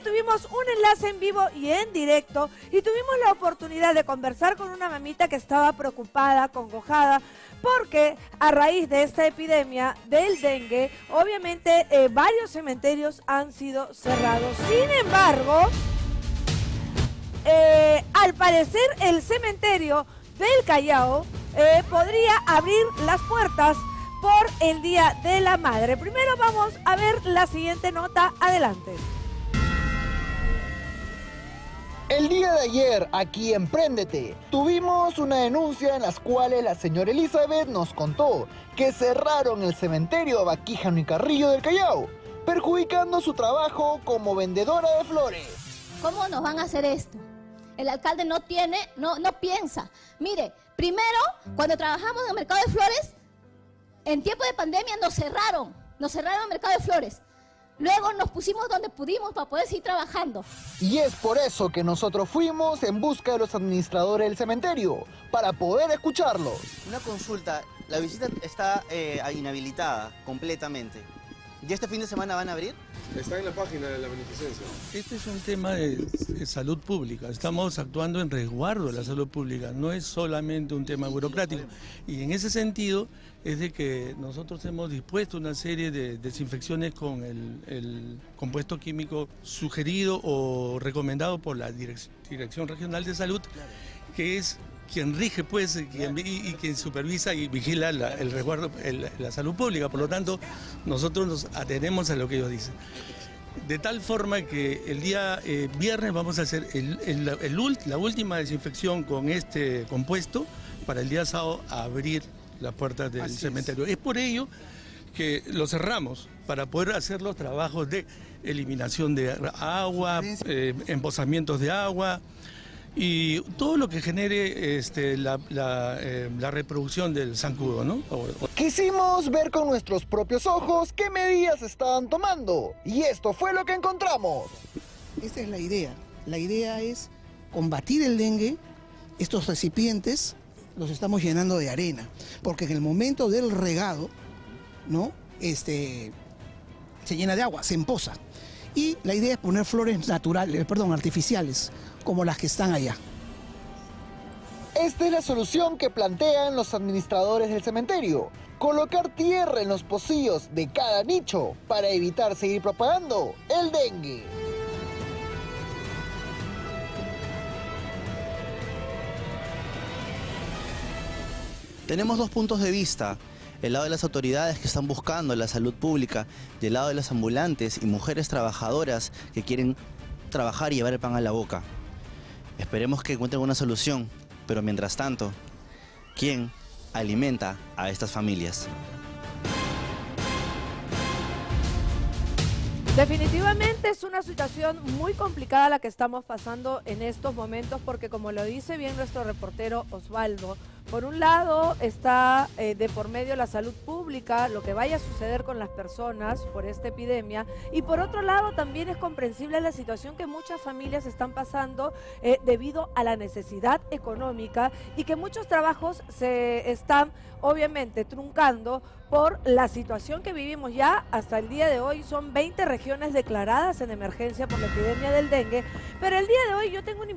tuvimos un enlace en vivo y en directo y tuvimos la oportunidad de conversar con una mamita que estaba preocupada, congojada, porque a raíz de esta epidemia del dengue, obviamente eh, varios cementerios han sido cerrados. Sin embargo, eh, al parecer el cementerio del Callao eh, podría abrir las puertas por el Día de la Madre. Primero vamos a ver la siguiente nota. Adelante. El día de ayer, aquí en Préndete, tuvimos una denuncia en la cual la señora Elizabeth nos contó que cerraron el cementerio Baquíjano y Carrillo del Callao, perjudicando su trabajo como vendedora de flores. ¿Cómo nos van a hacer esto? El alcalde no tiene, no, no piensa. Mire, primero, cuando trabajamos en el mercado de flores, en tiempo de pandemia nos cerraron, nos cerraron el mercado de flores. Luego nos pusimos donde pudimos para poder seguir trabajando. Y es por eso que nosotros fuimos en busca de los administradores del cementerio, para poder escucharlos. Una consulta, la visita está eh, inhabilitada completamente. ¿Ya este fin de semana van a abrir? Está en la página de la beneficencia. Este es un tema de, de salud pública. Estamos actuando en resguardo de la salud pública. No es solamente un tema burocrático. Y en ese sentido es de que nosotros hemos dispuesto una serie de desinfecciones con el, el compuesto químico sugerido o recomendado por la Direc- Dirección Regional de Salud, que es quien rige pues y quien, y- y quien supervisa y vigila la, el resguardo, el- la salud pública. Por lo tanto, nosotros nos atenemos a lo que ellos dicen. De tal forma que el día eh, viernes vamos a hacer el- el- el ult- la última desinfección con este compuesto para el día sábado abrir las puertas del cementerio. Es. por ello que lo cerramos para poder hacer los trabajos de eliminación de agua, eh, embosamientos de agua y todo lo que genere este, la, la, eh, la reproducción del zancudo, ¿no? O- o- Quisimos ver con nuestros propios ojos qué medidas estaban tomando. Y esto fue lo que encontramos. Esta es la idea. La idea es combatir el dengue. Estos recipientes los estamos llenando de arena, porque en el momento del regado, ¿no? Este se llena de agua, se empoza. Y la idea es poner flores naturales, perdón, artificiales, como las que están allá. Esta es la solución que plantean los administradores del cementerio. Colocar tierra en los pocillos de cada nicho para evitar seguir propagando el dengue. Tenemos dos puntos de vista. El lado de las autoridades que están buscando la salud pública y el lado de los ambulantes y mujeres trabajadoras que quieren trabajar y llevar el pan a la boca. Esperemos que encuentren una solución, pero mientras tanto, ¿quién alimenta a estas familias? Definitivamente es una situación muy complicada la que estamos pasando en estos momentos porque como lo dice bien nuestro reportero Osvaldo, por un lado está eh, de por medio la salud pública, lo que vaya a suceder con las personas por esta epidemia, y por otro lado también es comprensible la situación que muchas familias están pasando eh, debido a la necesidad económica y que muchos trabajos se están obviamente truncando por la situación que vivimos ya hasta el día de hoy. Son 20 regiones declaradas en emergencia por la epidemia del dengue, pero el día de hoy yo tengo un